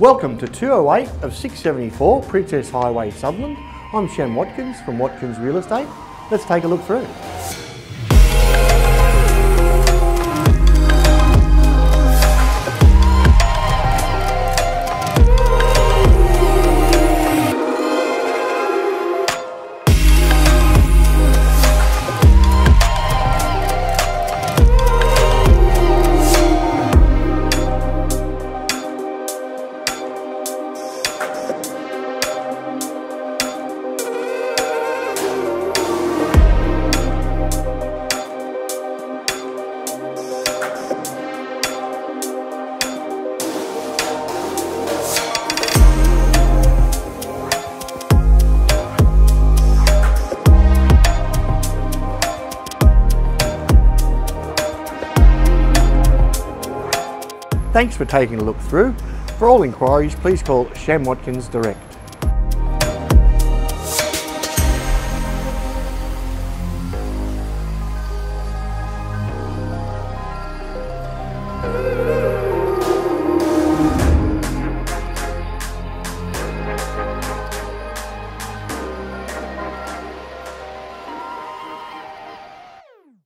Welcome to 208 of 674 Princes Highway, Sutherland. I'm Shem Watkins from Watkins Real Estate. Let's take a look through. Thanks for taking a look through. For all inquiries, please call Sham Watkins Direct.